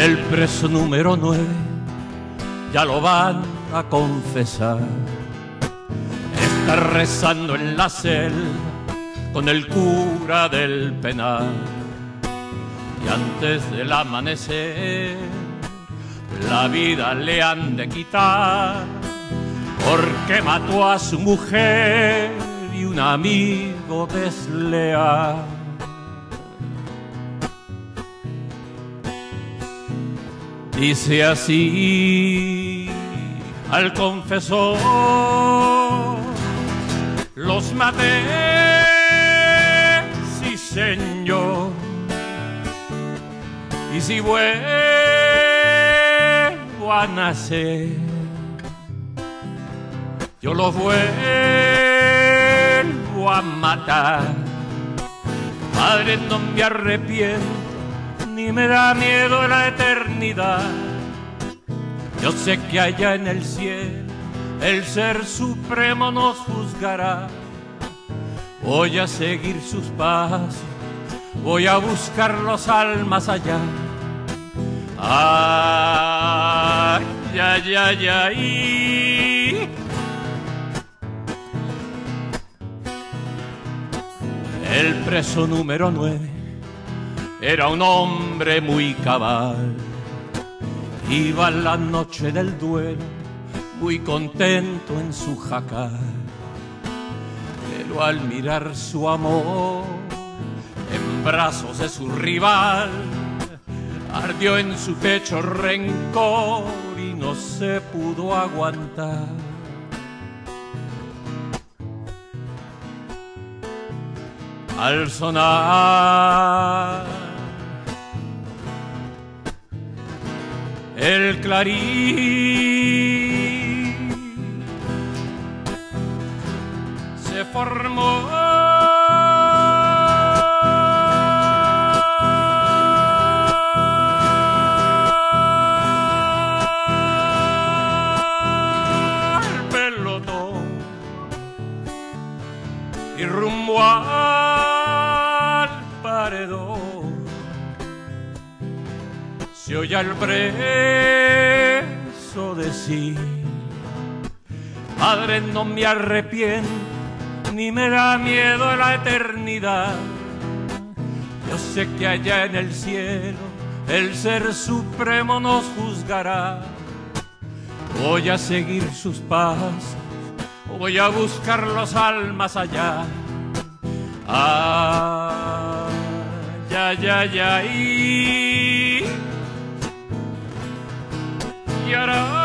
El preso número nueve ya lo van a confesar. Está rezando en la celda con el cura del penal. Y antes del amanecer, la vida le han de quitar porque mató a su mujer y un amigo desleal. Dice así al confesor, los maté, sí señor, y si vuelvo a nacer, yo los vuelvo a matar. Padre, no me arrepiento, me da miedo la eternidad. Yo sé que allá en el cielo el Ser Supremo nos juzgará. Voy a seguir sus pasos, voy a buscar los almas allá. Ay, ay, ay, ay. El preso número nueve era un hombre muy cabal. Iba la noche del duelo muy contento en su jacal. Pero al mirar su amor en brazos de su rival, ardió en su pecho rencor y no se pudo aguantar. Al sonar el clarín. Se formó el pelotón y rumbo al paredón se oye al preso decir, Padre, no me arrepiento, ni me da miedo la eternidad. Yo sé que allá en el cielo el Ser Supremo nos juzgará. Voy a seguir sus pasos, voy a buscar los almas allá. Ay, ay, ay, ay. Y ahora